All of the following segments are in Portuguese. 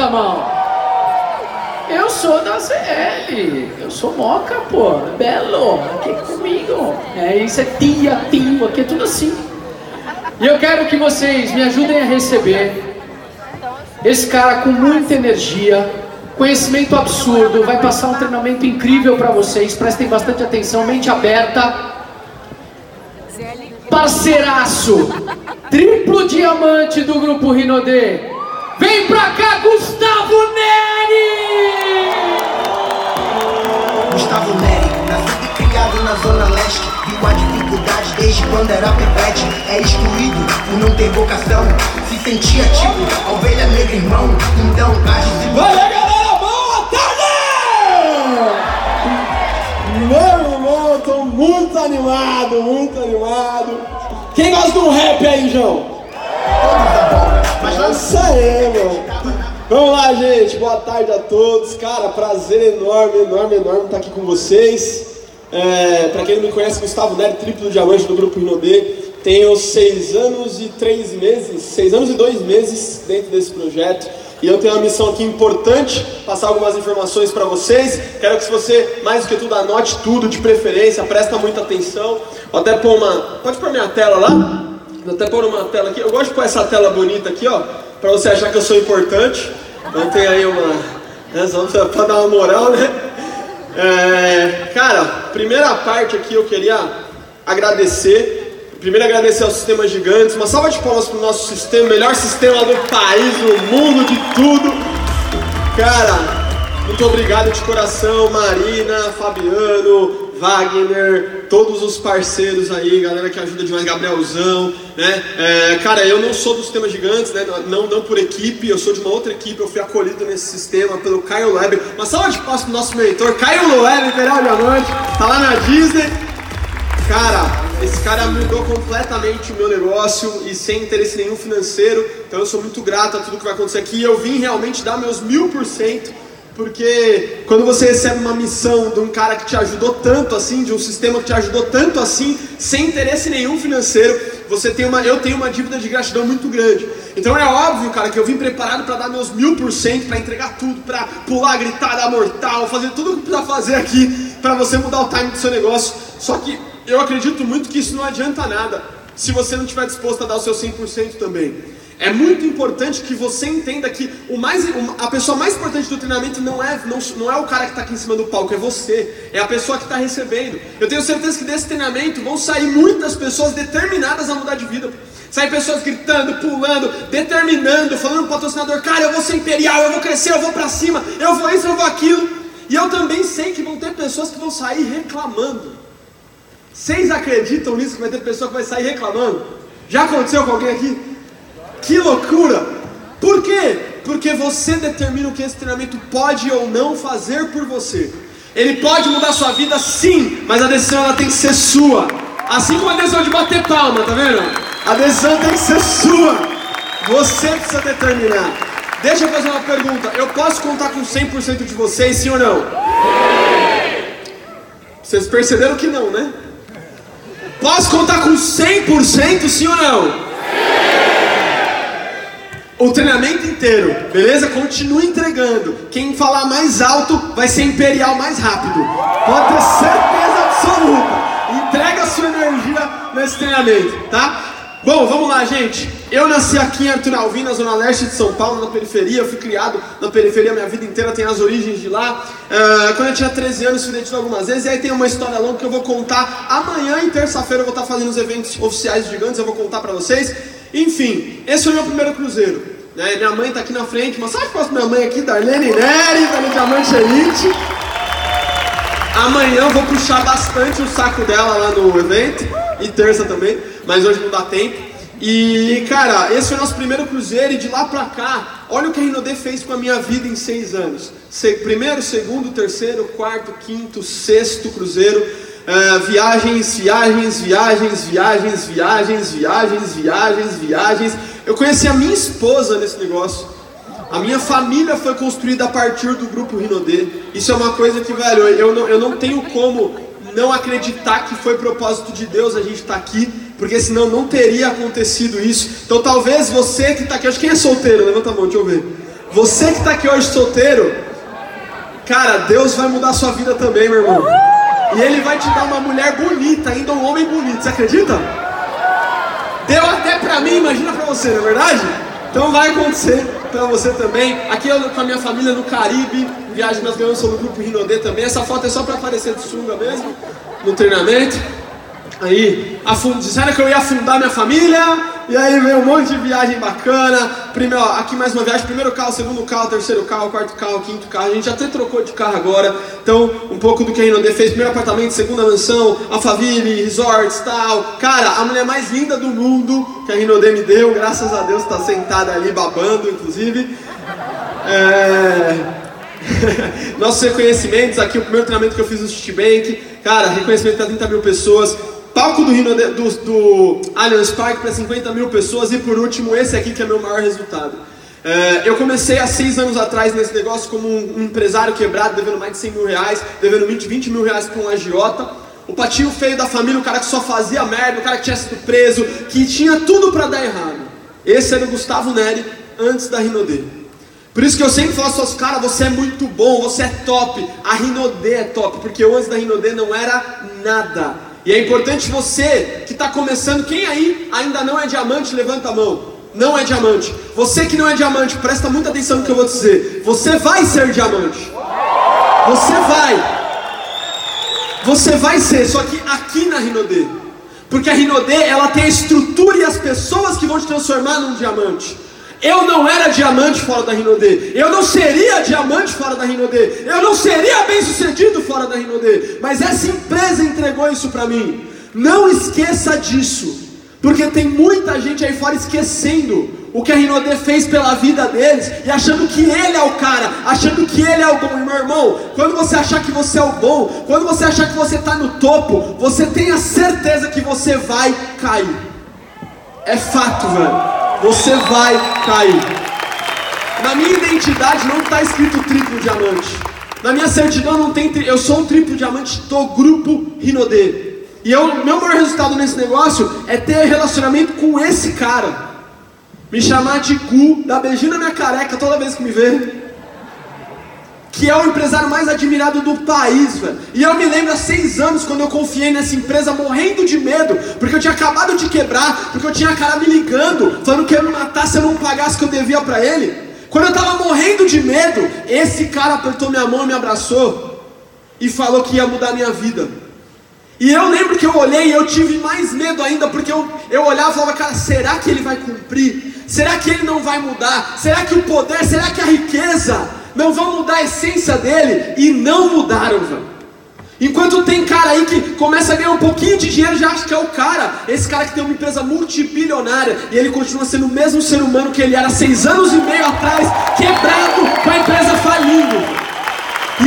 levanta a mão. Eu sou da CL, eu sou moca, pô, belo, aqui comigo. É isso, é tia, tio, aqui é tudo assim. E eu quero que vocês me ajudem a receber esse cara com muita energia, conhecimento absurdo, vai passar um treinamento incrível para vocês, prestem bastante atenção, mente aberta. Parceiraço, triplo diamante do grupo Rinodê. Vem pra cá, Gustavo Neri! Gustavo Neri, nascido e criado na Zona Leste. Viu a dificuldade desde quando era pivete. É excluído por não ter vocação. Se sentia tipo a ovelha negra irmão. Então age se Valeu, galera! Boa tarde! Meu irmão, tô muito animado, muito animado. Quem gosta de um rap aí, João? Mas É isso aí, meu. Vamos lá, gente. Boa tarde a todos. Cara, prazer enorme, enorme, enorme estar aqui com vocês. É, pra quem não me conhece, Gustavo Nery, triplo diamante do Grupo Rinodê. Tenho seis anos e três meses, seis anos e dois meses dentro desse projeto. E eu tenho uma missão aqui importante, passar algumas informações para vocês. Quero que você, mais do que tudo, anote tudo de preferência, presta muita atenção. Vou até pôr uma. Pode pôr minha tela lá? Vou até pôr uma tela aqui. Eu gosto de pôr essa tela bonita aqui, ó, pra você achar que eu sou importante. Então tem aí uma. Né, só pra dar uma moral, né? É, cara, primeira parte aqui eu queria agradecer. Primeiro agradecer ao Sistema Gigantes. Uma salva de palmas pro nosso sistema, melhor sistema do país, do mundo, de tudo. Cara, muito obrigado de coração, Marina, Fabiano, Wagner, todos os parceiros aí, galera que ajuda demais, Gabrielzão, né? É, cara, eu não sou do Sistema Gigantes, né? Não, não por equipe, eu sou de uma outra equipe, eu fui acolhido nesse sistema pelo Caio Leber. Uma salva de palmas pro nosso mentor, Caio Leber, Liberal Diamante, tá lá na Disney. Cara, esse cara mudou completamente o meu negócio e sem interesse nenhum financeiro. Então eu sou muito grato a tudo que vai acontecer aqui. Eu vim realmente dar meus mil por cento. Porque quando você recebe uma missão de um cara que te ajudou tanto assim, de um sistema que te ajudou tanto assim, sem interesse nenhum financeiro, você tem uma, eu tenho uma dívida de gratidão muito grande. Então é óbvio, cara, que eu vim preparado para dar meus mil por cento, para entregar tudo, para pular, gritar, dar mortal, fazer tudo o que precisa fazer aqui para você mudar o time do seu negócio. Só que eu acredito muito que isso não adianta nada se você não estiver disposto a dar o seu 100% também. É muito importante que você entenda que o mais, a pessoa mais importante do treinamento não é, não, não é o cara que está aqui em cima do palco, é você, é a pessoa que está recebendo. Eu tenho certeza que desse treinamento vão sair muitas pessoas determinadas a mudar de vida. Saem pessoas gritando, pulando, determinando, falando pro patrocinador, cara, eu vou ser imperial, eu vou crescer, eu vou para cima, eu vou isso, eu vou aquilo. E eu também sei que vão ter pessoas que vão sair reclamando. Vocês acreditam nisso que vai ter pessoa que vai sair reclamando? Já aconteceu com alguém aqui? Que loucura! Por quê? Porque você determina o que esse treinamento pode ou não fazer por você. Ele pode mudar sua vida sim, mas a decisão ela tem que ser sua. Assim como a decisão de bater palma, tá vendo? A decisão tem que ser sua. Você precisa determinar. Deixa eu fazer uma pergunta. Eu posso contar com 100% de vocês, sim ou não? Vocês perceberam que não, né? Posso contar com 100% sim ou não? O treinamento inteiro, beleza? Continue entregando. Quem falar mais alto vai ser imperial mais rápido. Pode ter certeza absoluta. Entrega sua energia nesse treinamento, tá? Bom, vamos lá, gente. Eu nasci aqui em Arthur Alvim, na zona leste de São Paulo, na periferia. Eu fui criado na periferia minha vida inteira, tem as origens de lá. Ah, quando eu tinha 13 anos, fui detido algumas vezes. E aí tem uma história longa que eu vou contar amanhã e terça-feira. Eu vou estar fazendo os eventos oficiais gigantes, eu vou contar pra vocês. Enfim, esse foi o meu primeiro cruzeiro. né? Minha mãe tá aqui na frente. Uma palmas pra minha mãe aqui, Darlene Neri, tá no Diamante Elite. Amanhã eu vou puxar bastante o saco dela lá no evento. E terça também, mas hoje não dá tempo. E cara, esse foi o nosso primeiro cruzeiro e de lá pra cá, olha o que a Rinodê fez com a minha vida em seis anos. Primeiro, segundo, terceiro, quarto, quinto, sexto cruzeiro. Ah, viagens, viagens, viagens, viagens, viagens, viagens, viagens, viagens. Eu conheci a minha esposa nesse negócio. A minha família foi construída a partir do grupo Rinodê. Isso é uma coisa que, velho, eu não, eu não tenho como não acreditar que foi propósito de Deus a gente estar aqui, porque senão não teria acontecido isso. Então talvez você que está aqui, que quem é solteiro, levanta a mão, deixa eu ver. Você que está aqui hoje solteiro, cara, Deus vai mudar a sua vida também, meu irmão. E Ele vai te dar uma mulher bonita, ainda um homem bonito, você acredita? Deu até pra mim, imagina pra você, não é verdade? Então vai acontecer pra você também. Aqui eu com a minha família no Caribe, viagem nós ganhamos sobre o grupo Rinodê também. Essa foto é só pra aparecer de sunga mesmo, no treinamento. Aí, afund... disseram que eu ia afundar minha família, e aí veio um monte de viagem bacana. Primeiro, ó, aqui mais uma viagem, primeiro carro, segundo carro, terceiro carro, quarto carro, quinto carro. A gente até trocou de carro agora. Então, um pouco do que a Rinodê fez. Primeiro apartamento, segunda mansão, Alphaville, resorts, tal. Cara, a mulher mais linda do mundo que a Rinodê me deu, graças a Deus, está sentada ali babando, inclusive. É... Nossos reconhecimentos aqui, o primeiro treinamento que eu fiz no Citibank, cara, reconhecimento para 30 mil pessoas, palco do, Rino, do, do Allianz Parque para 50 mil pessoas e por último esse aqui que é meu maior resultado. É, eu comecei há seis anos atrás nesse negócio como um, um, empresário quebrado, devendo mais de 100 mil reais, devendo 20, 20 mil reais para um agiota. O patinho feio da família, o cara que só fazia merda, o cara que tinha sido preso, que tinha tudo para dar errado. Esse era o Gustavo Neri antes da Rinodê. Por isso que eu sempre falo aos caras, você é muito bom, você é top. A Rinodê é top, porque eu antes da Rinodê não era nada. E é importante você que está começando, quem aí ainda não é diamante, levanta a mão. Não é diamante. Você que não é diamante, presta muita atenção no que eu vou dizer. Você vai ser diamante. Você vai. Você vai ser, só que aqui na Rinodê. Porque a Rinodê, ela tem a estrutura e as pessoas que vão te transformar num diamante. Eu não era diamante fora da Rinodê. Eu não seria diamante fora da Rinodê. Eu não seria bem sucedido fora da Rinodê. Mas essa empresa entregou isso para mim. Não esqueça disso. Porque tem muita gente aí fora esquecendo o que a Rinodê fez pela vida deles e achando que ele é o cara, achando que ele é o bom. Meu irmão, quando você achar que você é o bom, quando você achar que você está no topo, você tenha certeza que você vai cair. É fato, velho você vai cair. Na minha identidade não está escrito triplo diamante. Na minha certidão não tem. Eu sou um triplo diamante do grupo Rinodê. E eu, meu maior resultado nesse negócio é ter relacionamento com esse cara. Me chamar de Gu, dar beijinho na minha careca toda vez que me vê que é o empresário mais admirado do país, velho. E eu me lembro há seis anos quando eu confiei nessa empresa morrendo de medo, porque eu tinha acabado de quebrar, porque eu tinha a cara me ligando, falando que ia me matar se eu não pagasse o que eu devia para ele. Quando eu tava morrendo de medo, esse cara apertou minha mão, me abraçou e falou que ia mudar minha vida. E eu lembro que eu olhei e eu tive mais medo ainda, porque eu, eu olhava e falava, cara, será que ele vai cumprir? Será que ele não vai mudar? Será que o poder, será que a riqueza? Não vão mudar a essência dele, e não mudaram. Enquanto tem cara aí que começa a ganhar um pouquinho de dinheiro, já acha que é o cara, esse cara que tem uma empresa multibilionária, e ele continua sendo o mesmo ser humano que ele era seis anos e meio atrás, quebrado, com a empresa falindo.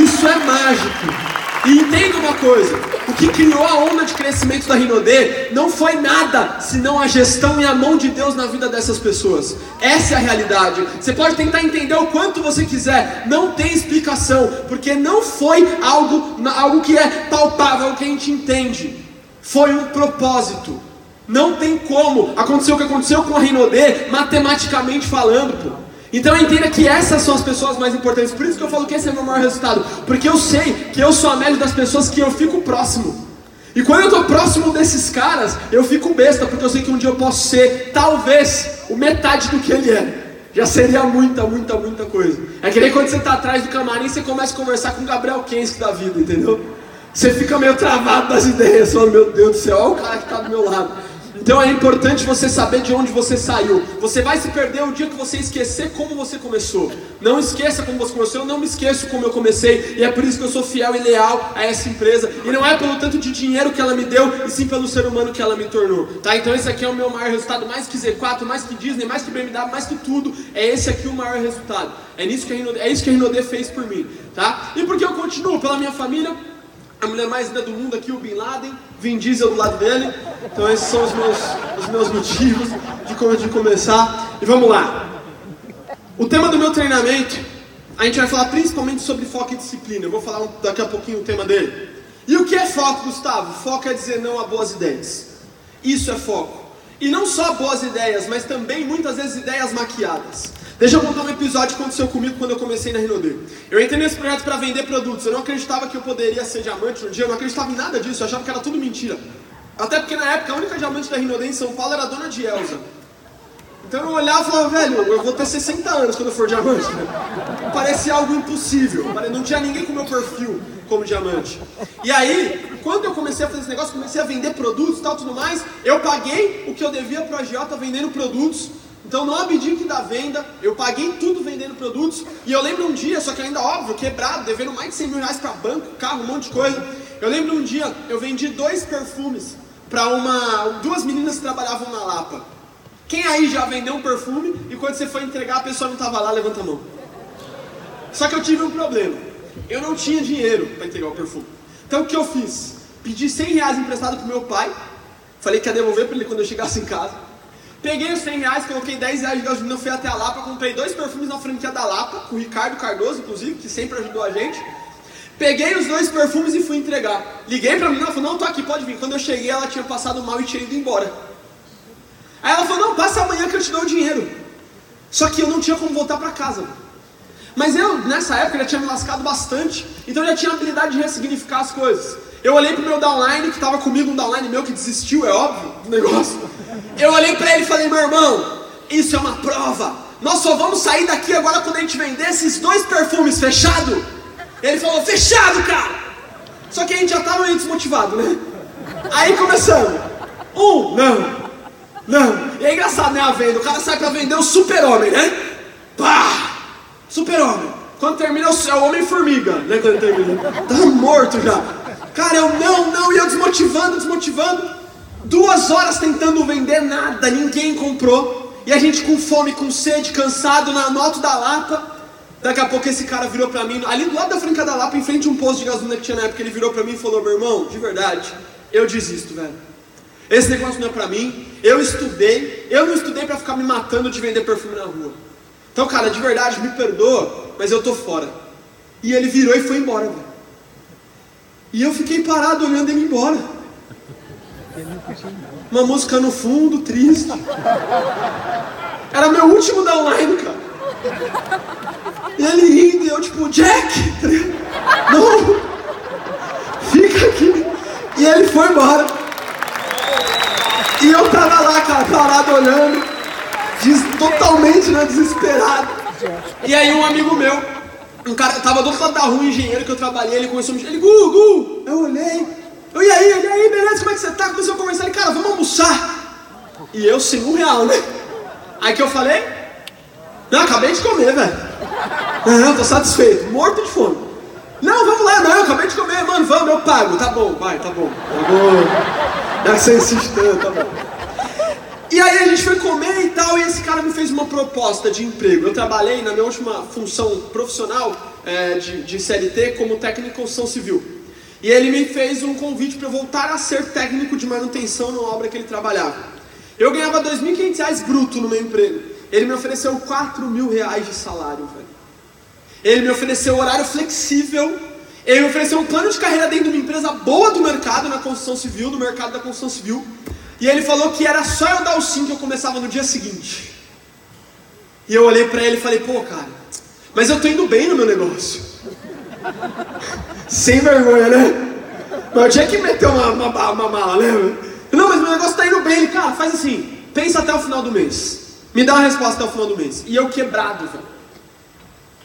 Isso é mágico. E entenda uma coisa: o que criou a onda de crescimento da Rinodê não foi nada senão a gestão e a mão de Deus na vida dessas pessoas. Essa é a realidade. Você pode tentar entender o quanto você quiser, não tem explicação, porque não foi algo, algo que é palpável, que a gente entende. Foi um propósito. Não tem como acontecer o que aconteceu com a Rinodê, matematicamente falando, pô. Então entenda que essas são as pessoas mais importantes. Por isso que eu falo que esse é o meu maior resultado. Porque eu sei que eu sou a média das pessoas que eu fico próximo. E quando eu estou próximo desses caras, eu fico besta, porque eu sei que um dia eu posso ser, talvez, o metade do que ele é. Já seria muita, muita, muita coisa. É que nem quando você está atrás do camarim, você começa a conversar com o Gabriel Kensky da vida, entendeu? Você fica meio travado das ideias, falando, meu Deus do céu, olha o cara que está do meu lado. Então é importante você saber de onde você saiu. Você vai se perder o dia que você esquecer como você começou. Não esqueça como você começou, eu não me esqueço como eu comecei, e é por isso que eu sou fiel e leal a essa empresa. E não é pelo tanto de dinheiro que ela me deu, e sim pelo ser humano que ela me tornou. Tá? Então esse aqui é o meu maior resultado, mais que Z4, mais que Disney, mais que BMW, mais que tudo. É esse aqui o maior resultado. É, nisso que a Rinode, é isso que a Rinode fez por mim. Tá? E porque eu continuo? Pela minha família, a mulher mais linda do mundo aqui, o Bin Laden, Vin Diesel do lado dele. Então esses são os meus, os meus motivos de, de começar. E vamos lá. O tema do meu treinamento, a gente vai falar principalmente sobre foco e disciplina. Eu vou falar daqui a pouquinho o tema dele. E o que é foco, Gustavo? Foco é dizer não a boas ideias. Isso é foco. E não só boas ideias, mas também muitas vezes ideias maquiadas. Deixa eu contar um episódio que aconteceu comigo quando eu comecei na Rinode. Eu entrei nesse projeto para vender produtos. Eu não acreditava que eu poderia ser diamante um dia, eu não acreditava em nada disso, eu achava que era tudo mentira. Até porque na época a única diamante da Rinode em São Paulo era a dona de Elza. Então eu olhava e falava, velho, eu vou ter 60 anos quando eu for diamante. Né? Parecia algo impossível. Não tinha ninguém com meu perfil como diamante. E aí, quando eu comecei a fazer esse negócio, comecei a vender produtos e tal, tudo mais, eu paguei o que eu devia pro agiota vendendo produtos. Então não abdique da venda, eu paguei tudo vendendo produtos. E eu lembro um dia, só que ainda óbvio, quebrado, devendo mais de 100 mil reais para banco, carro, um monte de coisa. Eu lembro um dia, eu vendi dois perfumes para uma duas meninas que trabalhavam na Lapa. Quem aí já vendeu um perfume e quando você foi entregar a pessoa não estava lá, levanta a mão. Só que eu tive um problema. Eu não tinha dinheiro para entregar o perfume. Então o que eu fiz? Pedi 100 reais emprestado pro meu pai. Falei que ia devolver para ele quando eu chegasse em casa. Peguei os 100 reais, coloquei 10 reais de gasolina, fui até a Lapa, comprei dois perfumes na franquia da Lapa, com o Ricardo Cardoso, inclusive, que sempre ajudou a gente. Peguei os dois perfumes e fui entregar. Liguei pra menina, ela falou, não, tô aqui, pode vir. Quando eu cheguei, ela tinha passado mal e tinha ido embora. Aí ela falou, não, passa amanhã que eu te dou o dinheiro. Só que eu não tinha como voltar para casa. Mas eu, nessa época, já tinha me lascado bastante, então eu já tinha a habilidade de ressignificar as coisas. Eu olhei pro meu downline, que estava comigo, um downline meu que desistiu, é óbvio, do negócio. Eu olhei para ele e falei, meu irmão, isso é uma prova. Nós só vamos sair daqui agora quando a gente vender esses dois perfumes, fechado? Ele falou, fechado, cara! Só que a gente já estava meio desmotivado, né? Aí começamos. Um, não. Não. E é engraçado, né, a venda. O cara sai pra vender o super-homem, né? Pá! Super-homem. Quando termina, é o Homem-Formiga, né? Quando termina. Tá morto já. Cara, eu não, não. E eu desmotivando, desmotivando. Duas horas tentando vender nada, ninguém comprou. E a gente com fome, com sede, cansado, na moto da Lapa. Daqui a pouco esse cara virou pra mim, ali do lado da Franca da Lapa, em frente a um posto de gasolina que tinha na época, ele virou pra mim e falou, meu irmão, de verdade, eu desisto, velho. Esse negócio não é pra mim, eu estudei, eu não estudei para ficar me matando de vender perfume na rua. Então, cara, de verdade, me perdoa, mas eu tô fora. E ele virou e foi embora. E eu fiquei parado olhando ele embora. Uma música no fundo, triste. Era meu último downline, cara. E ele rindo, e eu tipo, Jack! Não! Fica aqui! E ele foi embora. E eu tava lá, cara, parado olhando, des, totalmente né, desesperado. E aí um amigo meu, um cara, tava do outro lado da rua, um engenheiro que eu trabalhei, ele começou a me ele, Gu, Gu, eu olhei, eu, e aí, e aí, beleza, como é que você tá? Começou a conversar, ele, cara, vamos almoçar. E eu sem um real, né? Aí que eu falei, não, acabei de comer, velho. Não, tô satisfeito, morto de fome. Não, vamos lá, não, acabei de comer, mano, vamos, eu pago. Tá bom, vai, tá bom. Tá bom. Que você insistiu, tá bom. E aí a gente foi comer e tal, e esse cara me fez uma proposta de emprego. Eu trabalhei na minha última função profissional é, de, de CLT como técnico de construção civil. E ele me fez um convite para voltar a ser técnico de manutenção na obra que ele trabalhava. Eu ganhava R$ 2.500 bruto no meu emprego. Ele me ofereceu 4 mil reais de salário, velho. Ele me ofereceu horário flexível ele me ofereceu um plano de carreira dentro de uma empresa boa do mercado, na construção civil, do mercado da construção civil. E ele falou que era só eu dar o sim que eu começava no dia seguinte. E eu olhei para ele e falei, pô, cara, mas eu tô indo bem no meu negócio. Sem vergonha, né? Mas eu tinha que meter uma, uma, uma mala, né? Não, mas meu negócio tá indo bem. Ele, cara, faz assim, pensa até o final do mês. Me dá uma resposta até o final do mês. E eu quebrado, velho.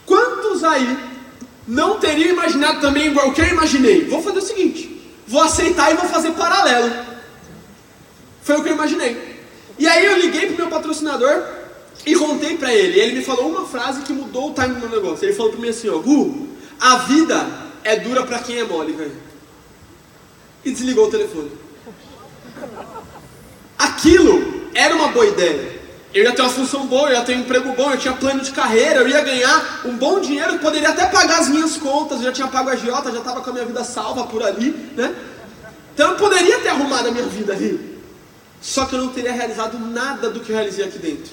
Quantos aí não teria imaginado também igual que eu imaginei. Vou fazer o seguinte: vou aceitar e vou fazer paralelo. Foi o que eu imaginei. E aí eu liguei pro meu patrocinador e contei para ele. Ele me falou uma frase que mudou o time do meu negócio. Ele falou para mim assim: ó, Gu, a vida é dura para quem é mole, velho. E desligou o telefone. Aquilo era uma boa ideia. Eu ia ter uma função boa, eu ia ter um emprego bom, eu tinha plano de carreira, eu ia ganhar um bom dinheiro, poderia até pagar as minhas contas, eu já tinha pago a Giota, já estava com a minha vida salva por ali, né? Então eu poderia ter arrumado a minha vida ali. Só que eu não teria realizado nada do que eu realizei aqui dentro.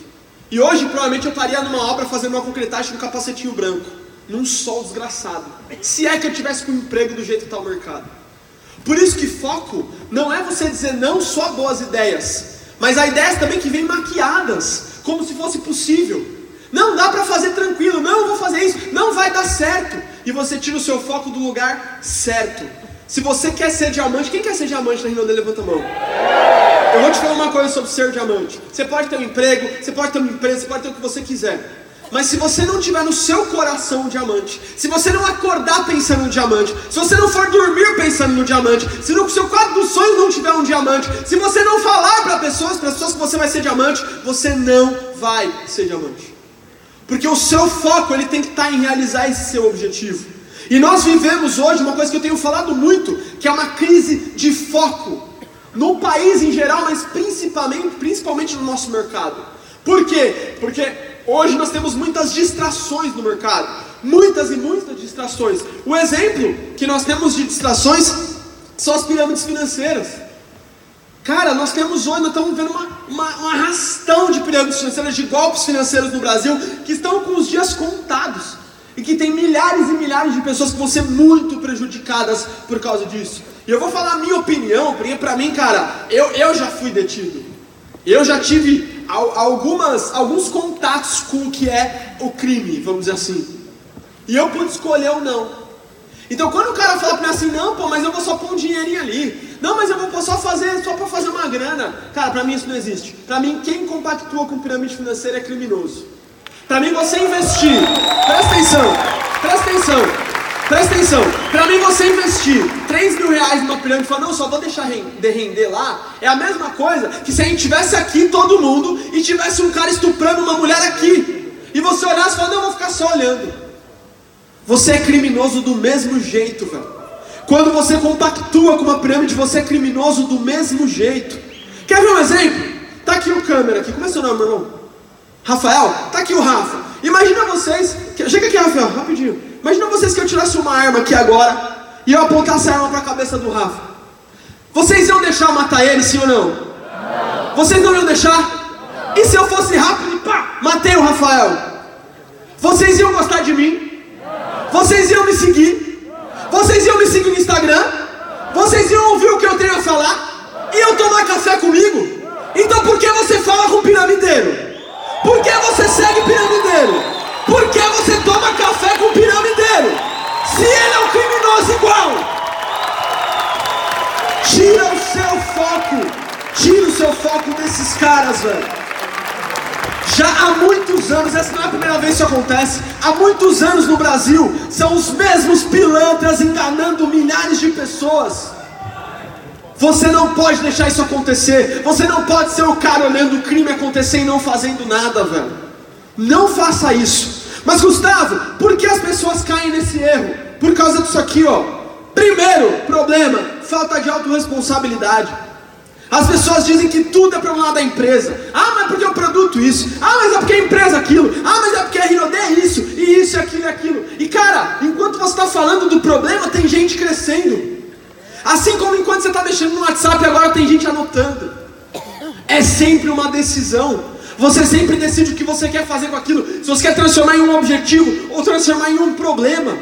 E hoje provavelmente eu estaria numa obra fazendo uma concretagem um capacetinho branco, num sol desgraçado. Se é que eu tivesse com um emprego do jeito que está o mercado. Por isso que foco não é você dizer não só boas ideias, Mas há ideias também que vêm maquiadas, como se fosse possível. Não dá para fazer tranquilo, não vou fazer isso, não vai dar certo. E você tira o seu foco do lugar certo. Se você quer ser diamante, quem quer ser diamante na Rinode? Levanta a mão. Eu vou te falar uma coisa sobre ser diamante. Você pode ter um emprego, você pode ter uma empresa, você pode ter o que você quiser. Mas se você não tiver no seu coração um diamante, se você não acordar pensando no diamante, se você não for dormir pensando no diamante, se no seu quadro dos sonhos não tiver um diamante, se você não falar para pessoas, para pessoas que você vai ser diamante, você não vai ser diamante. Porque o seu foco ele tem que estar em realizar esse seu objetivo. E nós vivemos hoje uma coisa que eu tenho falado muito, que é uma crise de foco no país em geral, mas principalmente, principalmente no nosso mercado. Por quê? Porque hoje nós temos muitas distrações no mercado, muitas e muitas distrações. O exemplo que nós temos de distrações são as pirâmides financeiras. Cara, nós temos hoje, nós estamos vendo uma, uma, um arrastão de pirâmides financeiras, de golpes financeiros no Brasil, que estão com os dias contados. E que tem milhares e milhares de pessoas que vão ser muito prejudicadas por causa disso. E eu vou falar a minha opinião, porque pra mim, cara, eu, eu já fui detido. Eu já tive algumas, alguns contatos com o que é o crime, vamos dizer assim. E eu pude escolher ou não. Então quando o cara fala pra mim assim, não, pô, mas eu vou só pôr um dinheirinho ali. Não, mas eu vou só fazer, só pra fazer uma grana. Cara, pra mim isso não existe. Pra mim, quem compactua com pirâmide financeira é criminoso. Pra mim você investir, presta atenção, presta atenção, presta atenção. Pra mim você investir 3 mil reais numa pirâmide e falar, não, só vou deixar render, render lá, é a mesma coisa que se a gente tivesse aqui todo mundo e tivesse um cara estuprando uma mulher aqui. E você olhasse e falar, não, vou ficar só olhando. Você é criminoso do mesmo jeito, velho. Quando você compactua com uma pirâmide, você é criminoso do mesmo jeito. Quer ver um exemplo? Tá aqui o câmera aqui. Como é seu nome, meu irmão? Rafael, tá aqui o Rafa. Imagina vocês. Que, chega aqui, Rafael, rapidinho. Imagina vocês que eu tirasse uma arma aqui agora e eu apontasse a arma para a cabeça do Rafa. Vocês iam deixar matar ele, sim ou não? não. Vocês não iam deixar? Não. E se eu fosse rápido e pá, matei o Rafael? Vocês iam gostar de mim? Não. Vocês iam me seguir? Vocês iam me seguir no Instagram? Vocês iam ouvir o que eu tenho a falar? Iam tomar café comigo? Então por que você fala com o piramideiro? Por que você segue piramideiro? Por que você toma café com piramideiro? Se ele é um criminoso igual. Tira o seu foco. Tira o seu foco desses caras, velho. Já há muitos anos, essa não é a primeira vez que isso acontece, há muitos anos no Brasil, são os mesmos pilantras enganando milhares de pessoas. Você não pode deixar isso acontecer. Você não pode ser o cara olhando o crime acontecer e não fazendo nada, velho. Não faça isso. Mas Gustavo, por que as pessoas caem nesse erro? Por causa disso aqui, ó. Primeiro problema, falta de autorresponsabilidade. As pessoas dizem que tudo é problema da empresa. Ah, mas é porque eu produto isso. Ah, mas é porque a empresa aquilo. Ah, mas é porque a Rinode é isso. E isso, e aquilo e aquilo. E cara, enquanto você está falando do problema, tem gente crescendo. Assim como enquanto você está mexendo no WhatsApp, agora tem gente anotando. É sempre uma decisão. Você sempre decide o que você quer fazer com aquilo. Se você quer transformar em um objetivo ou transformar em um problema.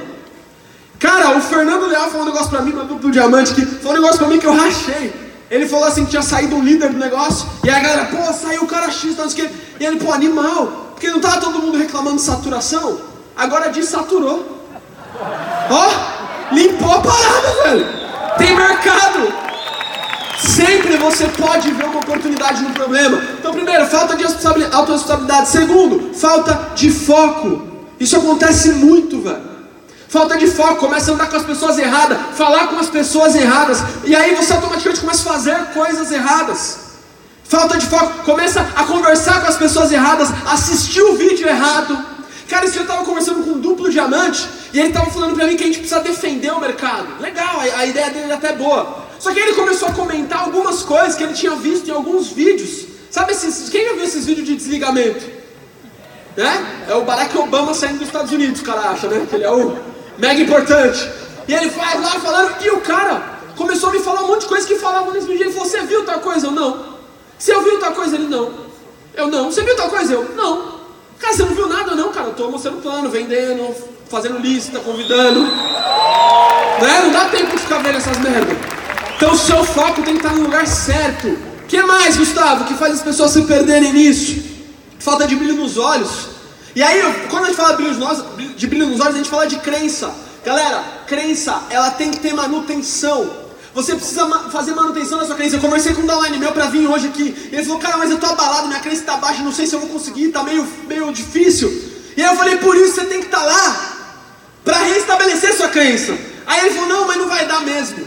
Cara, o Fernando Leal falou um negócio pra mim, no duplo diamante, que falou um negócio pra mim que eu rachei. Ele falou assim que tinha saído um líder do negócio, e a galera, pô, saiu o cara X, não sei o quê. E ele, pô, animal, porque não tava todo mundo reclamando de saturação, agora desaturou. Ó, limpou a parada, velho. Tem mercado. Sempre você pode ver uma oportunidade no problema. Então, primeiro, falta de autorresponsabilidade. Segundo, falta de foco. Isso acontece muito, velho. Falta de foco, começa a andar com as pessoas erradas, falar com as pessoas erradas, e aí você automaticamente começa a fazer coisas erradas. Falta de foco, começa a conversar com as pessoas erradas, assistir o vídeo errado. Cara, esse eu estava conversando com um duplo diamante, e ele estava falando para mim que a gente precisa defender o mercado. Legal, a, a, ideia dele é até boa. Só que ele começou a comentar algumas coisas que ele tinha visto em alguns vídeos. Sabe esses, quem já viu esses vídeos de desligamento? Né? É o Barack Obama saindo dos Estados Unidos, o cara acha, né? Que ele é o mega importante. E ele faz lá falando, e o cara começou a me falar um monte de coisa que falavam nesse vídeo. Ele falou, você viu tal coisa? Eu não. Você ouviu tal coisa? Ele não. Eu não. Você viu tal coisa? Eu não. Cara, você não viu nada não, cara. Eu tô mostrando plano, vendendo, fazendo lista, convidando. Né? Não dá tempo de ficar vendo essas merdas. Então o seu foco tem que estar no lugar certo. que mais, Gustavo, que faz as pessoas se perderem nisso? Falta de brilho nos olhos. E aí, quando a gente fala de brilho nos olhos, a gente fala de crença. Galera, crença, ela tem que ter manutenção. Você precisa fazer manutenção da sua crença. Eu conversei com um downline meu para vir hoje aqui. Ele falou, cara, mas eu tô abalado, minha crença está baixa, não sei se eu vou conseguir, tá meio, meio difícil. E aí eu falei, por isso você tem que estar tá lá, para restabelecer sua crença. Aí ele falou, não, mas não vai dar mesmo.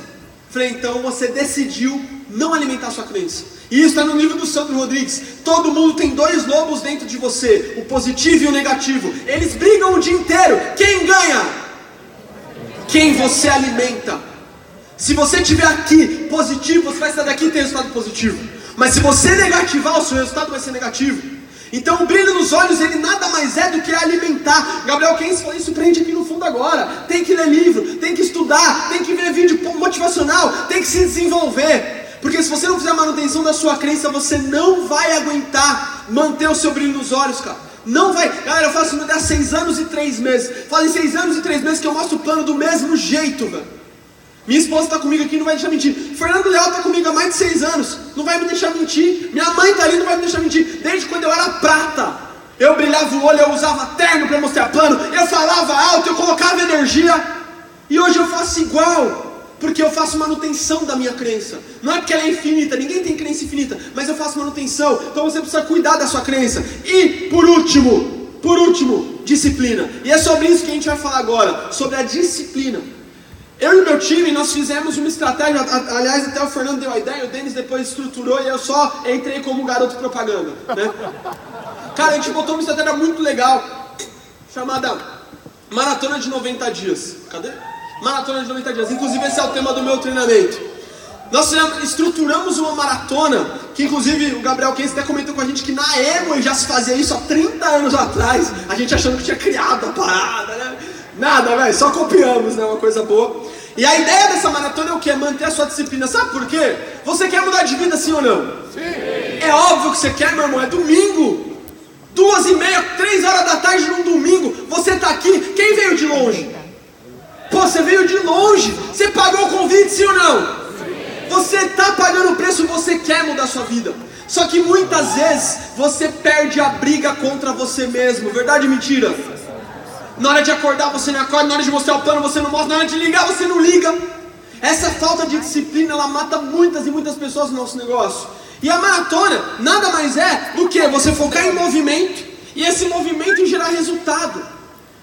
Falei, então você decidiu não alimentar sua crença. E isso está no livro do Sandro Rodrigues. Todo mundo tem dois lobos dentro de você, o positivo e o negativo. Eles brigam o dia inteiro. Quem ganha? Quem você alimenta. Se você estiver aqui positivo, você vai sair daqui e ter resultado positivo. Mas se você negativar, o seu resultado vai ser negativo. Então o brilho nos olhos, ele nada mais é do que alimentar. Gabriel quem falou isso, prende aqui no fundo agora. Tem que ler livro, tem que estudar, tem que ver vídeo motivacional, tem que se desenvolver. Porque se você não fizer manutenção da sua crença, você não vai aguentar manter o seu brilho nos olhos, cara. Não vai. Galera, eu faço isso há seis anos e três meses. Fazem seis anos e três meses que eu mostro o plano do mesmo jeito, velho. Minha esposa está comigo aqui, não vai deixar mentir. Fernando Leal está comigo há mais de seis anos, não vai me deixar mentir. Minha mãe está ali, não vai me deixar mentir. Desde quando eu era prata, eu brilhava o olho, eu usava terno para mostrar plano, eu falava alto, eu colocava energia. E hoje eu faço igual, porque eu faço manutenção da minha crença. Não é porque ela é infinita, ninguém tem crença infinita, mas eu faço manutenção. Então você precisa cuidar da sua crença. E por último, por último, disciplina. E é sobre isso que a gente vai falar agora, sobre a disciplina. Eu e meu time, nós fizemos uma estratégia, aliás, até o Fernando deu a ideia, o Denis depois estruturou e eu só entrei como garoto propaganda, né? Cara, a gente botou uma estratégia muito legal, chamada Maratona de 90 Dias. Cadê? Maratona de 90 Dias. Inclusive, esse é o tema do meu treinamento. Nós estruturamos uma maratona, que inclusive o Gabriel Keynes até comentou com a gente que na Emo já se fazia isso há 30 anos atrás, a gente achando que tinha criado a parada, né? Nada, velho, só copiamos, né? Uma coisa boa. E a ideia dessa maratona é o que? Manter a sua disciplina. Sabe por quê? Você quer mudar de vida sim ou não? Sim. É óbvio que você quer, meu irmão. É domingo. Duas e meia, três horas da tarde num domingo. Você está aqui. Quem veio de longe? Pô, você veio de longe. Você pagou o convite, sim ou não? Sim. Você está pagando o preço, você quer mudar a sua vida. Só que muitas vezes você perde a briga contra você mesmo. Verdade ou mentira? Na hora de acordar você não acorda, na hora de mostrar o plano você não mostra, na hora de ligar você não liga. Essa falta de disciplina ela mata muitas e muitas pessoas no nosso negócio. E a maratona nada mais é do que você focar em movimento e esse movimento gerar resultado.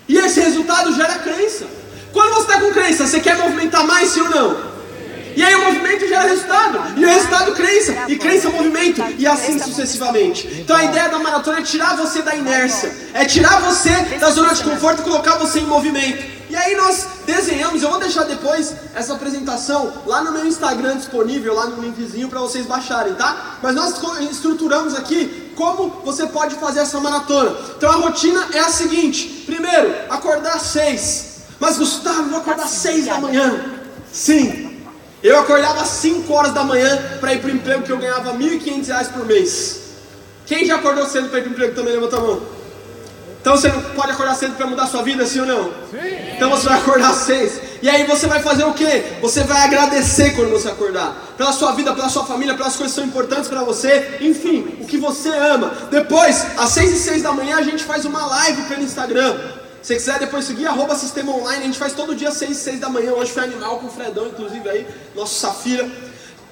E esse resultado gera crença. Quando você está com crença, você quer movimentar mais, sim ou não? E aí o movimento gera resultado. E o resultado crença. E crença movimento. E assim sucessivamente. Então a ideia da maratona é tirar você da inércia. É tirar você da zona de conforto e colocar você em movimento. E aí nós desenhamos, eu vou deixar depois essa apresentação lá no meu Instagram disponível, lá no linkzinho para vocês baixarem, tá? Mas nós estruturamos aqui como você pode fazer essa maratona. Então a rotina é a seguinte: primeiro, acordar às seis. Mas Gustavo, vou acordar às seis da manhã. Sim, eu acordava às 5 horas da manhã para ir para o emprego que eu ganhava R$ 1.500 por mês. Quem já acordou cedo para ir para o emprego também? Levanta a mão. Então você não pode acordar cedo para mudar sua vida, sim ou não? Sim. Então você vai acordar às 6. E aí você vai fazer o quê? Você vai agradecer quando você acordar. Pela sua vida, pela sua família, pelas coisas que são importantes para você. Enfim, o que você ama. Depois, às 6 e 6 da manhã, a gente faz uma live pelo Instagram. Se quiser depois seguir, arroba Sistema Online, a gente faz todo dia 6 e 6 da manhã. Hoje foi animal com o Fredão, inclusive aí, nosso Safira.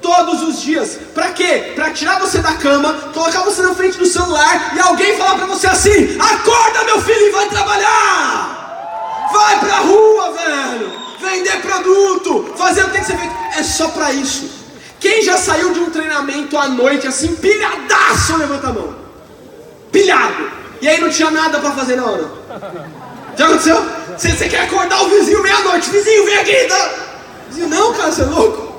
Todos os dias. Pra quê? Pra tirar você da cama, colocar você na frente do celular e alguém falar pra você assim: Acorda, meu filho, e vai trabalhar! Vai pra rua, velho! Vender produto, fazer o que tem que ser feito. É só pra isso. Quem já saiu de um treinamento à noite assim, pilhadaço, levanta a mão. Pilhado. E aí não tinha nada pra fazer na hora. Já aconteceu? Você, quer acordar o vizinho meia-noite, vizinho, vem aqui, tá? Vizinho, não, cara, você é louco?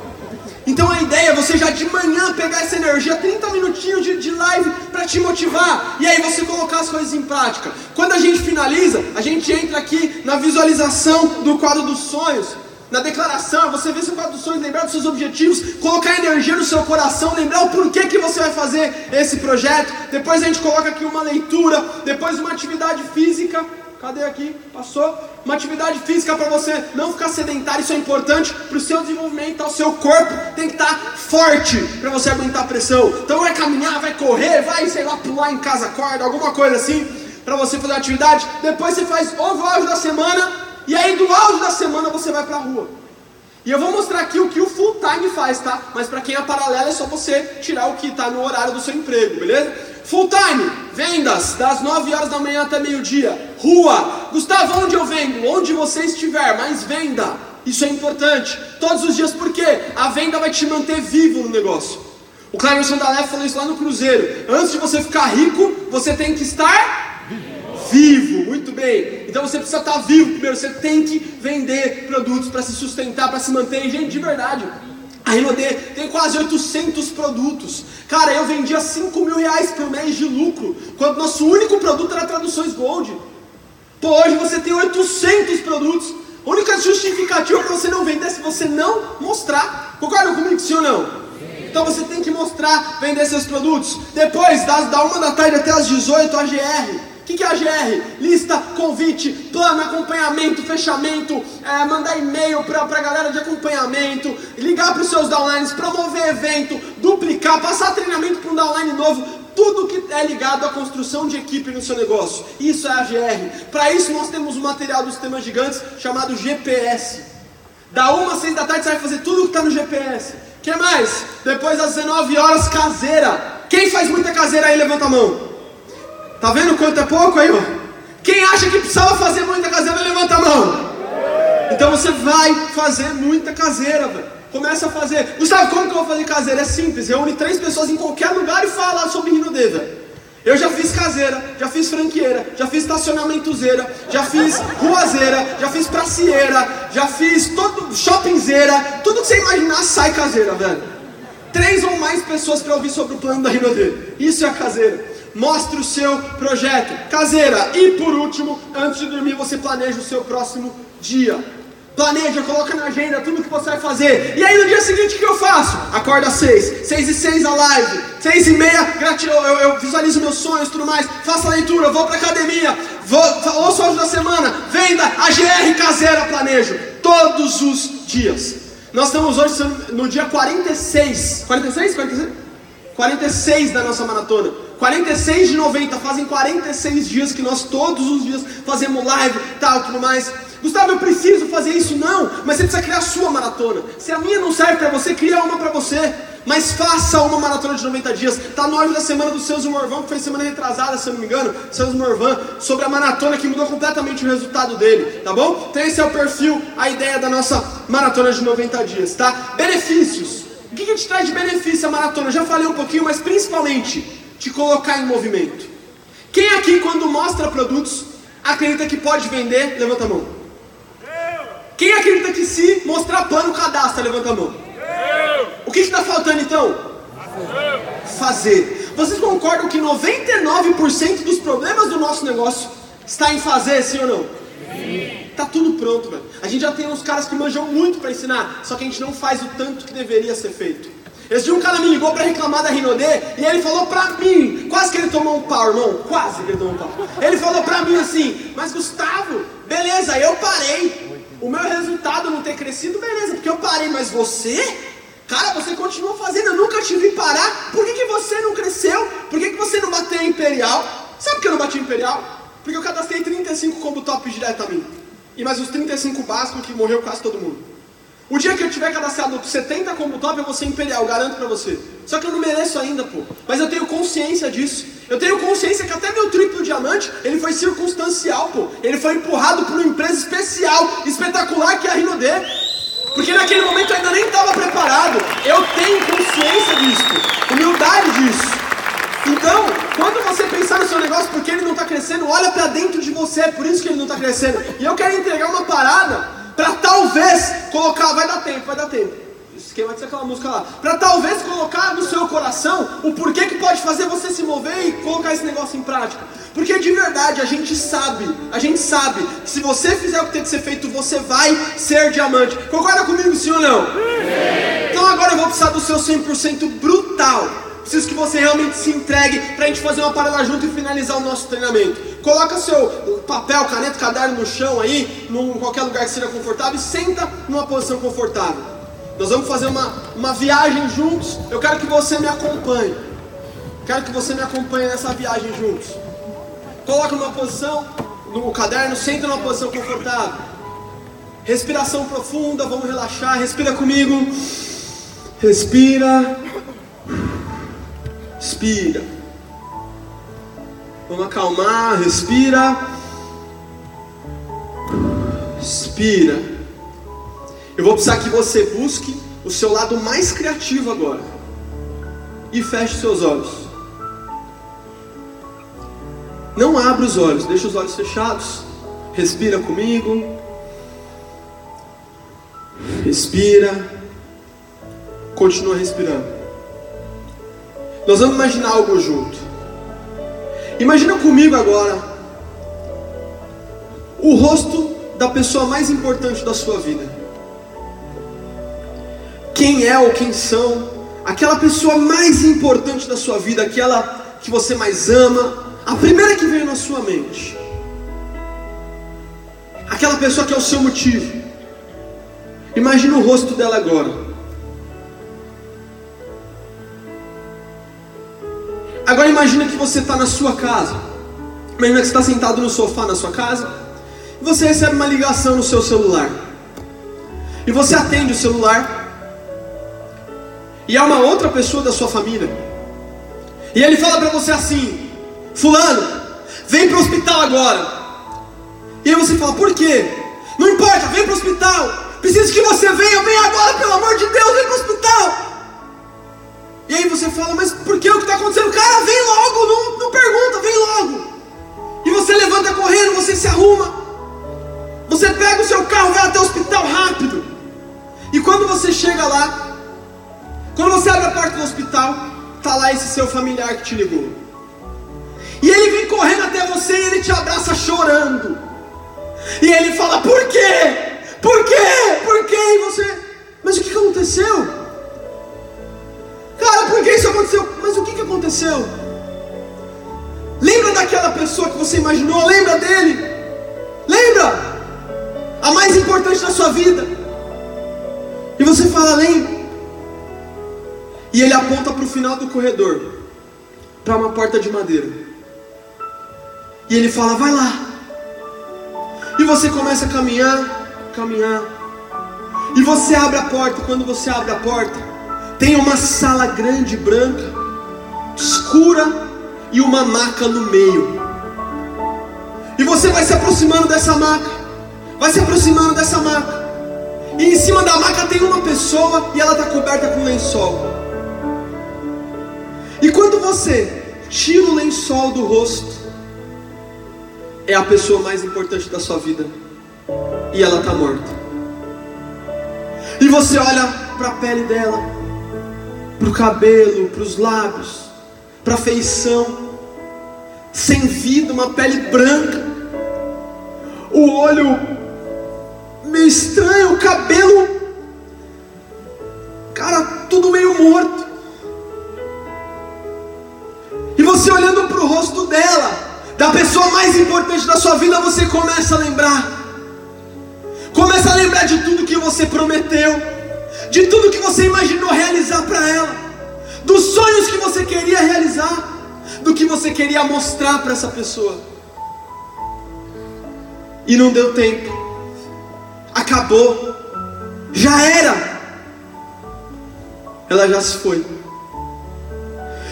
Então a ideia é você já de manhã pegar essa energia, 30 minutinhos de, de live para te motivar e aí você colocar as coisas em prática. Quando a gente finaliza, a gente entra aqui na visualização do quadro dos sonhos, na declaração, você vê seu quadro dos sonhos, lembrar dos seus objetivos, colocar energia no seu coração, lembrar o porquê que você vai fazer esse projeto. Depois a gente coloca aqui uma leitura, depois uma atividade física Cadê aqui? Passou? Uma atividade física para você não ficar sedentário, isso é importante para o seu desenvolvimento, o seu corpo tem que estar tá forte para você aguentar a pressão. Então vai caminhar, vai correr, vai, sei lá, pular em casa, corda, alguma coisa assim, para você fazer atividade. Depois você faz o áudio da semana, e aí do áudio da semana você vai para a rua. E eu vou mostrar aqui o que o full time faz, tá? Mas para quem é paralelo é só você tirar o que está no horário do seu emprego, beleza? Full time, vendas, das 9 horas da manhã até meio-dia. Rua, Gustavo, onde eu vendo? Onde você estiver, mas venda. Isso é importante. Todos os dias, porque a venda vai te manter vivo no negócio. O Clemerson Lef falou isso lá no Cruzeiro. Antes de você ficar rico, você tem que estar vivo. Muito bem. Então você precisa estar vivo primeiro. Você tem que vender produtos para se sustentar, para se manter. gente, de verdade. A Renaudet tem quase 800 produtos. Cara, eu vendia 5 mil reais por mês de lucro, quando nosso único produto era traduções Gold. Pô, hoje você tem 800 produtos. A única justificativa para você não vender é se você não mostrar. Concordam comigo, sim ou não? Então você tem que mostrar, vender seus produtos. Depois, das, da 1 da tarde até as 18, a GR. Que, que é a GR? Lista, convite, plano, acompanhamento, fechamento, é, mandar e-mail para a galera de acompanhamento, ligar para os seus downlines, promover evento, duplicar, passar treinamento para um downline novo, tudo que é ligado à construção de equipe no seu negócio. Isso é a GR. Para isso nós temos um material dos sistemas gigantes chamado GPS. Da 1 às 6 da tarde você vai fazer tudo que está no GPS. que mais? Depois das 19 horas, caseira. Quem faz muita caseira aí, levanta a mão. Tá vendo quanto é pouco aí? Quem acha que precisava fazer muita caseira, levanta a mão. Então você vai fazer muita caseira, velho. Começa a fazer. Gustavo, como que eu vou fazer caseira? É simples. Reúne três pessoas em qualquer lugar e fala sobre Rino D, velho. Eu já fiz caseira, já fiz franqueira, já fiz estacionamentozeira, já fiz ruazeira, já fiz pracieira, já fiz todo shoppingzeira, tudo que você imaginar sai caseira, velho. Três ou mais pessoas para ouvir sobre o plano da Rino D. Isso é caseira mostre o seu projeto. Caseira. E por último, antes de dormir, você planeja o seu próximo dia. Planeja, coloca na agenda tudo que você vai fazer. E aí no dia seguinte o que eu faço? Acorda às seis, seis e seis a live, seis e meia, gratidão, eu, eu visualizo meus sonhos tudo mais, faço a leitura, vou pra academia, vou, ouço o da semana, venda, AGR caseira, planejo. Todos os dias. Nós estamos hoje no dia 46. 46? 46? 46 da nossa maratona. 46 de 90, fazem 46 dias que nós todos os dias fazemos live, tal, tudo mais. Gustavo, eu preciso fazer isso? Não, mas você precisa criar a sua maratona. Se a minha não serve para você, cria uma para você. Mas faça uma maratona de 90 dias. Está no áudio da semana do Seus Morvan, que foi semana retrasada, se eu não me engano, Seus Morvan, sobre a maratona que mudou completamente o resultado dele, tá bom? Então esse é o perfil, a ideia da nossa maratona de 90 dias, tá? Benefícios. O que, que gente traz de benefício a maratona? Eu já falei um pouquinho, mas principalmente te colocar em movimento. Quem aqui, quando mostra produtos, acredita que pode vender? Levanta a mão. Quem acredita que se mostrar plano cadastra? Levanta a mão. O que está faltando então? Fazer. Vocês concordam que 99% dos problemas do nosso negócio está em fazer, sim ou não? Sim. Tá tudo pronto, velho. A gente já tem uns caras que manjam muito para ensinar, só que a gente não faz o tanto que deveria ser feito. Esse dia um cara me ligou para reclamar da Rinodê e ele falou pra mim, quase que ele tomou um pau, irmão, quase que ele tomou um pau. Ele falou pra mim assim, mas Gustavo, beleza, eu parei. O meu resultado não ter crescido, beleza, porque eu parei, mas você? Cara, você continua fazendo, eu nunca te vi parar. Por que, que você não cresceu? Por que, que você não bateu Imperial? Sabe por que eu não bati Imperial? Porque eu cadastrei 35 combo top direto a mim. E mais os 35 básicos que morreu quase todo mundo. O dia que eu tiver cadastrado 70 como top, eu vou ser imperial, garanto pra você. Só que eu não mereço ainda, pô. Mas eu tenho consciência disso. Eu tenho consciência que até meu triplo diamante, ele foi circunstancial, pô. Ele foi empurrado por uma empresa especial, espetacular, que é a Rinode. Porque naquele momento eu ainda nem estava preparado. Eu tenho consciência disso, humildade disso. Então, quando você pensar no seu negócio porque ele não está crescendo, olha para dentro de você, é por isso que ele não está crescendo. E eu quero entregar uma parada para talvez colocar, vai dar tempo, vai dar tempo. Esquema de aquela música lá. Para talvez colocar no seu coração o porquê que pode fazer você se mover e colocar esse negócio em prática. Porque de verdade a gente sabe, a gente sabe que se você fizer o que tem que ser feito, você vai ser diamante. Concorda comigo, sim ou não? Sim. Então agora eu vou precisar do seu 100% brutal. Preciso que você realmente se entregue para a gente fazer uma parada junto e finalizar o nosso treinamento. Coloca seu papel, caneta, caderno no chão aí, em qualquer lugar que seja confortável, e senta numa posição confortável. Nós vamos fazer uma, uma viagem juntos. Eu quero que você me acompanhe. Quero que você me acompanhe nessa viagem juntos. Coloca numa posição, no caderno, senta numa posição confortável. Respiração profunda, vamos relaxar. Respira comigo. Respira. Expira. Vamos acalmar, respira. Expira. Eu vou precisar que você busque o seu lado mais criativo agora. E feche seus olhos. Não abra os olhos, deixa os olhos fechados. Respira comigo. Respira. Continua respirando. Nós vamos imaginar algo junto. Imagina comigo agora o rosto da pessoa mais importante da sua vida. Quem é ou quem são aquela pessoa mais importante da sua vida, aquela que você mais ama, a primeira que veio na sua mente. Aquela pessoa que é o seu motivo. Imagina o rosto dela agora. Agora imagina que você está na sua casa. Imagina que você está sentado no sofá na sua casa. E você recebe uma ligação no seu celular. E você atende o celular. E é uma outra pessoa da sua família. E ele fala para você assim: Fulano, vem para o hospital agora. E aí você fala: Por quê? Não importa, vem para o hospital. Preciso que você venha, venha agora, pelo amor de Deus, vem para o hospital. E aí você fala, mas por que o que está acontecendo? Cara, vem logo, não, não pergunta, vem logo. E você levanta correndo, você se arruma. Você pega o seu carro, vai até o hospital rápido. E quando você chega lá, quando você abre a porta do hospital, tá lá esse seu familiar que te ligou. E ele vem correndo até você e ele te abraça chorando. E ele fala: Por quê? Por quê? Por quê? E você, mas o que aconteceu? Aconteceu? Lembra daquela pessoa que você imaginou? Lembra dele? Lembra? A mais importante da sua vida. E você fala, lembra? E ele aponta para o final do corredor para uma porta de madeira. E ele fala, vai lá. E você começa a caminhar, caminhar. E você abre a porta. Quando você abre a porta, tem uma sala grande, branca, escura e uma maca no meio. E você vai se aproximando dessa maca, vai se aproximando dessa maca. E em cima da maca tem uma pessoa e ela está coberta com lençol. E quando você tira o lençol do rosto, é a pessoa mais importante da sua vida. E ela está morta. E você olha para a pele dela para o cabelo, para os lábios, para feição, sem vida, uma pele branca, o olho meio estranho, o cabelo, cara, tudo meio morto. E você olhando para o rosto dela, da pessoa mais importante da sua vida, você começa a lembrar. Começa a lembrar de tudo que você prometeu de tudo que você imaginou realizar para ela, dos sonhos que você queria realizar, do que você queria mostrar para essa pessoa. E não deu tempo, acabou, já era, ela já se foi.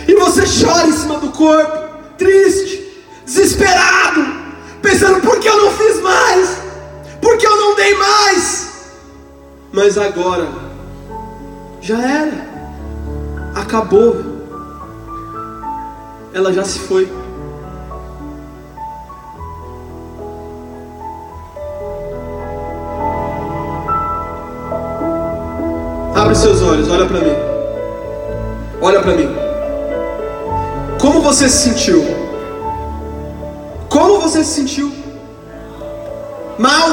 E você chora em cima do corpo, triste, desesperado, pensando: por que eu não fiz mais? Por que eu não dei mais? Mas agora, já era, acabou, ela já se foi. Abre seus olhos, olha para mim. Olha para mim. Como você se sentiu? Como você se sentiu? Mal?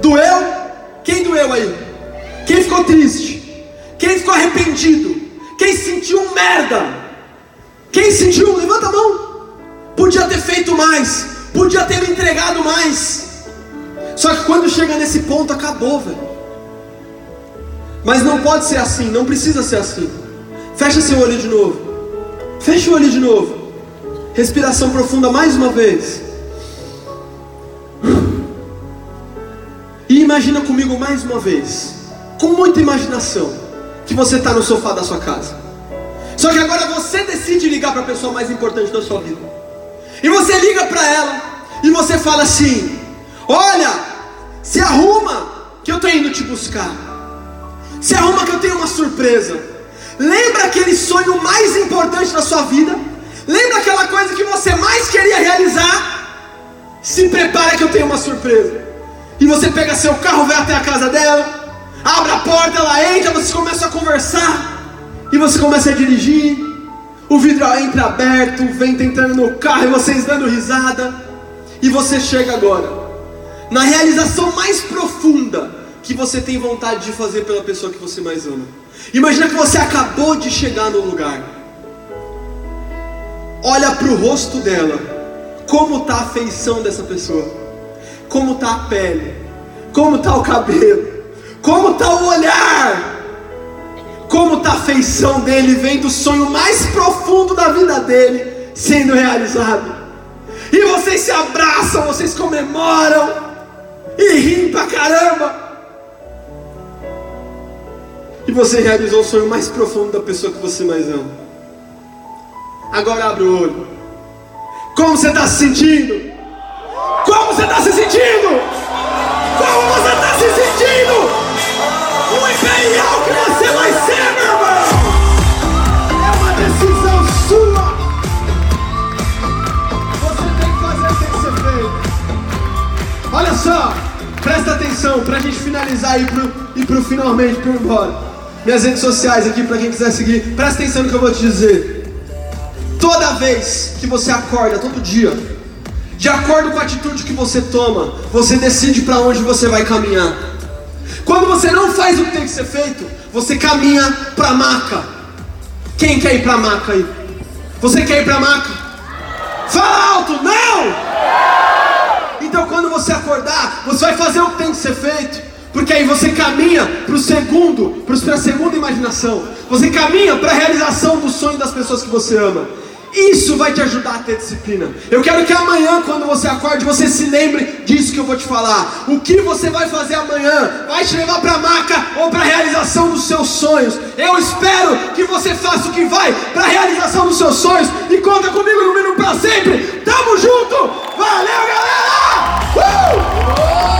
Doeu? Quem doeu aí? Quem ficou triste? Quem ficou arrependido? Merda? Quem sentiu? Levanta a mão. Podia ter feito mais. podia ter me entregado mais. Só que quando chega nesse ponto, acabou, velho. Mas não pode ser assim, não precisa ser assim. Fecha seu olho de novo. Fecha o olho de novo. Respiração profunda mais uma vez. E imagina comigo mais uma vez, com muita imaginação, que você está no sofá da sua casa. Só que agora você decide ligar para a pessoa mais importante da sua vida. E você liga para ela e você fala assim: Olha, se arruma que eu estou indo te buscar. Se arruma que eu tenho uma surpresa. Lembra aquele sonho mais importante da sua vida? Lembra aquela coisa que você mais queria realizar? Se prepara que eu tenho uma surpresa. E você pega seu carro, vai até a casa dela, abre a porta, ela entra, vocês começam a conversar. E você começa a dirigir. O vidro entra aberto, o vento entrando no carro e vocês dando risada. E você chega agora na realização mais profunda que você tem vontade de fazer pela pessoa que você mais ama. Imagina que você acabou de chegar no lugar. Olha para o rosto dela. Como está a feição dessa pessoa? Como está a pele? Como está o cabelo? Como está o olhar? Como está a feição dele vendo o sonho mais profundo da vida dele sendo realizado? E vocês se abraçam, vocês comemoram e riem pra caramba. E você realizou o sonho mais profundo da pessoa que você mais ama. Agora abre o olho. Como você está se sentindo? Como você está se sentindo? Como você e pro, e pro finalmente ir embora. Minhas redes sociais aqui para quem quiser seguir. Presta atenção no que eu vou te dizer. Toda vez que você acorda, todo dia, de acordo com a atitude que você toma, você decide para onde você vai caminhar. Quando você não faz o que tem que ser feito, você caminha para a maca. Quem quer ir para a maca aí? Você quer ir para a maca? Fala alto, não! Então quando você acordar, você vai fazer o que tem que ser feito. Porque aí você caminha para o segundo, para a segunda imaginação. Você caminha para a realização do sonho das pessoas que você ama. Isso vai te ajudar a ter disciplina. Eu quero que amanhã, quando você acorde, você se lembre disso que eu vou te falar. O que você vai fazer amanhã vai te levar para a maca ou para a realização dos seus sonhos. Eu espero que você faça o que vai para a realização dos seus sonhos. E conta comigo no mínimo para sempre. Tamo junto! Valeu, galera! Uh!